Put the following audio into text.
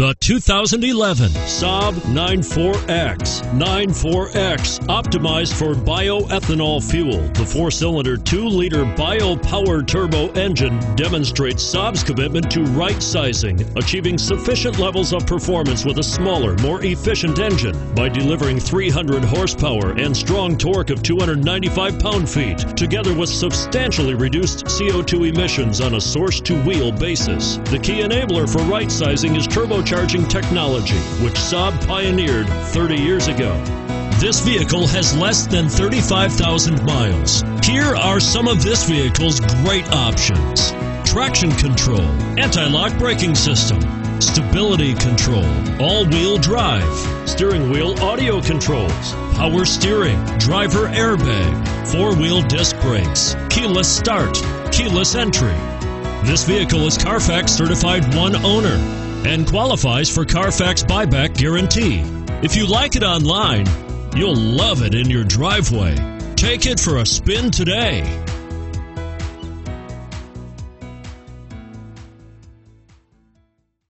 The 2011 Saab 94X. 94X, optimized for bioethanol fuel. The four cylinder, 2 liter bio power turbo engine demonstrates Saab's commitment to right sizing, achieving sufficient levels of performance with a smaller, more efficient engine by delivering 300 horsepower and strong torque of 295 pound feet, together with substantially reduced CO2 emissions on a source to wheel basis. The key enabler for right sizing is turbocharged Charging technology, which Saab pioneered 30 years ago. This vehicle has less than 35,000 miles. Here are some of this vehicle's great options. Traction control, anti-lock braking system, stability control, all-wheel drive, steering wheel audio controls, power steering, driver airbag, four-wheel disc brakes, keyless start, keyless entry. This vehicle is Carfax certified one owner and qualifies for Carfax buyback guarantee. If you like it online, you'll love it in your driveway. Take it for a spin today.